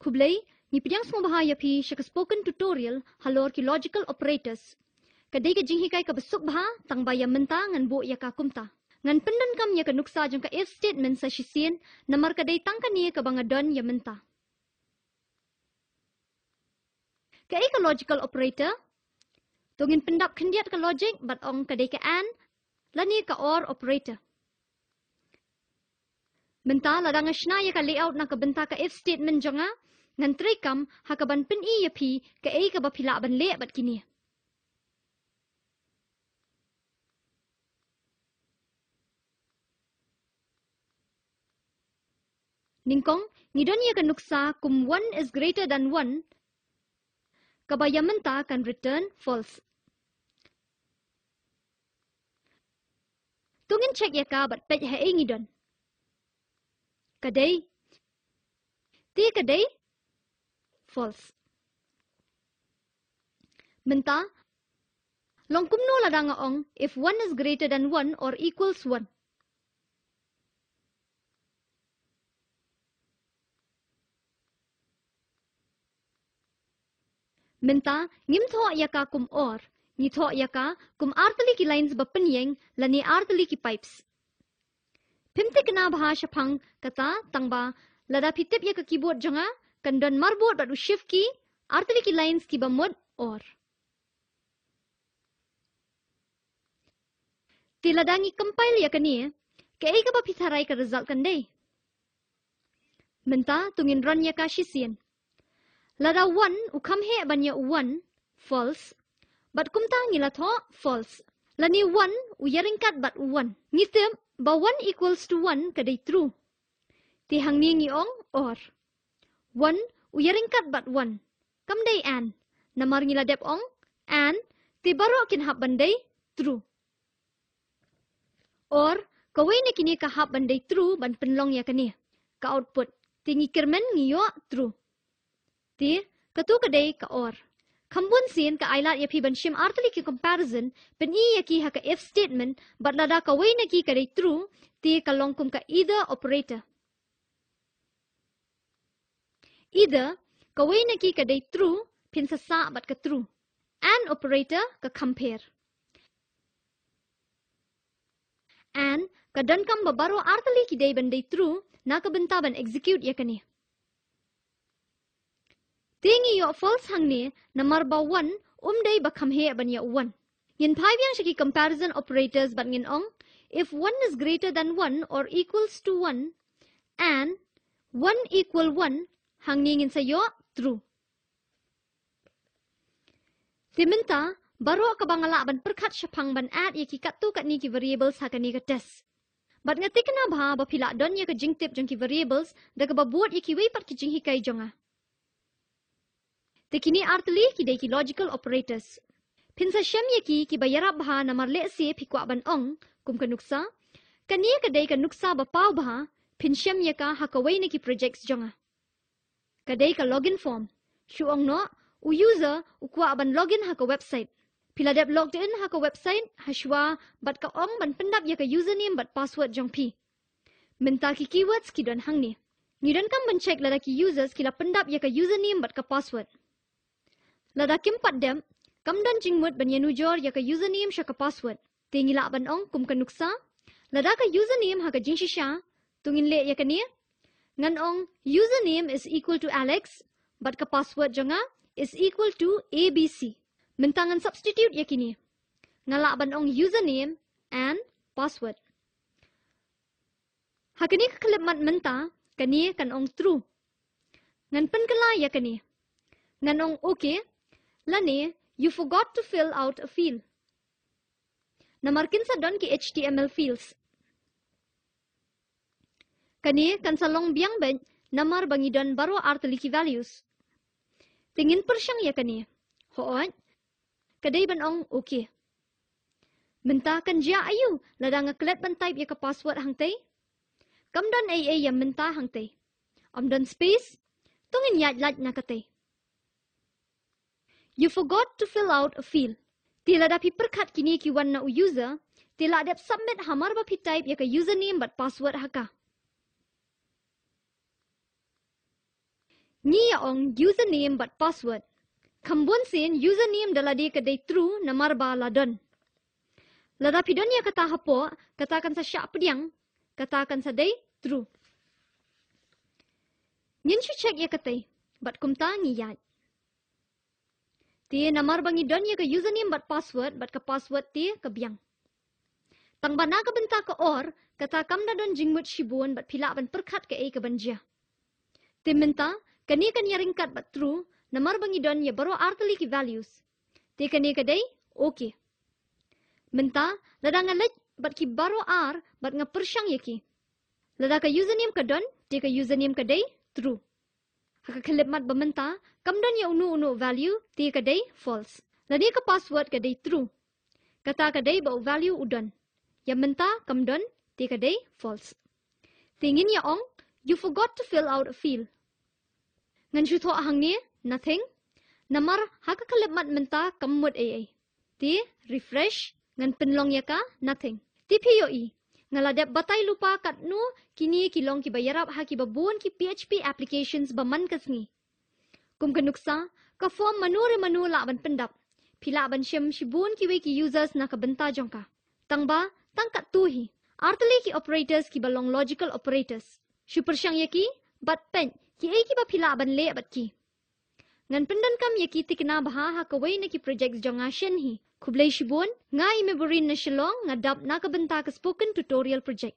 Kublai, ni pidyang semua bahaya pi syaka spoken tutorial halor ki logical operators. Kadai ke jinghikai ke besuk baha tang baya menta ngan bu ya ka kumta. Ngan pendan kam ya ke nuksa jang ka if statement sa shisien namar kadai tang kan ya ke bangadon ya menta. Ka ka logical operator tungin pendap kendiat ke logic bat ong kadai ke an lani ka or operator. Menta ladang asna ya ka layout na ka benta ka if statement jonga ngan trikam hakaban pen i ya pi ka e ka bapila ban le bat kini. Ningkong, ngidon ya ka nuksa kum 1 is greater than 1 kabaya menta kan return false. Tungin check ya ka bat pej ha e ngidon. Kadai. Ti kadai. False. Menta. Long kumno la danga ong if 1 is greater than 1 or equals 1. Menta ngim tho ya ka kum or ni tho ya ka kum artali ki lines ba penyeng la ni artali ki pipes. Pimte kena bahasa pang kata tangba lada pitip ya ke keyboard jonga kandon marbot batu shift ki artili ki lines ki bamod or. Tiladangi compile ya kani ke ai ka ba pitharai ka result kandai. Menta tungin run ya ka shisien. Lada 1 ukam he banya 1 false but kumta ngila tho false. Lani 1 uyaringkat but 1. Ngitem ba 1 equals to 1 kadai true. Ti hang ni ngi ong or. 1 uyaringkat but 1. Kam day an. Namar ngila dep ong an ti baro kin hap bandai true. Or kawai ni kini ka hap bandai true ban penlong ya kani. Ka output ti ngi kirmen ngi yo true. Ti katu kadai ka or. Kambun sin ka ailat ya pi ban shim artali ki comparison pen i ya ki ha ka if statement but lada ka way na ki ka true ti ka longkum ka either operator. Either ka way na ki ka true pin sa sa but ka true. An operator ka compare. An ka dan kam babaro artali ki day ban day true na ka benta execute ya kani. Tingi yo false hang ni namar ba 1 umdai ba kham he ban ya 1. Yin pai biang shiki comparison operators ban ngin ong if 1 is greater than 1 or equals to 1 and 1 equal 1 hang ni ngin sa yo true. Timinta baro ka bangala ban perkat syapang ban add ya ki katu kat ni ki variables ha ni ka test. Bat ngatik na ba ba pila don ya ka jingtip jong ki variables da ka ba buat ya ki wei pat ki jing hikai jonga. Tekini artli ki dei ki logical operators. Pinsa shem ye ki bayarap baha namar le se pi kwa ban ong kum ka nuksa. Kani ka dei ka nuksa ba pau baha pin shem ye ka ha ka wei ki projects jonga. Ka dei ka login form. Shu ong no u user u kwa ban login ha ka website. Pila dep logged in ha ka website ha shwa bat ka ong ban pendap ye ka username bat password jong pi. Minta ki keywords ki don hang ni. Don kam ban check lada ki users ki la pendap ye ka username bat ka password. Lada kim pat dem, kam dan jingmut ban yenu jor ya ka username sha ka password. Tingi la ban ong kum ka nuksa. Lada ka username ha ka jing shisha, tungin le ya ka ni. Ngan ong username is equal to Alex, but ka password jonga is equal to ABC. Mentangan substitute ya kini. Ngala ban ong username and password. Ha ka klip mat menta, kani kan ong true. Ngan pen kala ya kani. Ngan ong okay, Lani, you forgot to fill out a field. Namarkin sa don ki HTML fields. Kani kan sa long biang ben namar bangi don baro artli ki values. Tingin per siyang ya kani. Hoon, kadai ban ong okay. Minta kan jia ayu lada nga klet ban type ya ka password hang tay. Kam don AA ya minta hang tay. Om don space, tungin yad lad na katay. You forgot to fill out a field. Tila da pi perkat kini ki wan u user, tila adap submit hamar ba pi type ya ka username but password haka. Ni ya ong username but password. Kambun sin username daladi kedai true namar ba ladon. Lada pidon ya kata hapo, katakan sa syak pediang, katakan sa day true. Nyin shu check ya katai, but kumta ngiyat. Ti namar bangi don ya ke username but password, but ke password ti ke biang. Tang bana ka benta ka or, kata kam na don jingmut shibun bat pila ban perkat ke e ka banjia. Tim minta, kani kan ya ringkat bat true, namar bangi don ya baro artali ki values. Ti kani ka day, okay. Minta, lada nga lej bat ki baro ar bat nga persyang ya ki. Lada ka username ka don, ti ka username ka day, true. Haka kelip mat bementa, kam don ya unu-unu value, ti ka day, false. Lada ka password ka day, true. Kata ka day ba value udon. Ya menta take a day false. Tingin ya ong you forgot to fill out a field. Ngan shu tho hang ni nothing. Namar haka kalip mat menta ai ai. Ti refresh ngan penlong ya ka nothing. Ti pi yo i. Ngaladep batai lupa kat nu kini kilong ki bayarap ha ki babun ki PHP applications ba man kasngi. Kum kanuksa ka form manu re manu la ban pendap. Pila ban shem shibun ki we ki users na ka benta jongka. Tangba tangkat tuhi. Artali ki operators ki balong logical operators. Super syang yaki, bat pen, ki ay ki ba pila ban le bat ki. Ngan pendan kam yaki tikna baha ha kawai na ki projects jonga shen hi. Kublay shibun, nga imeburin na shilong nga dap nakabenta ka spoken tutorial project.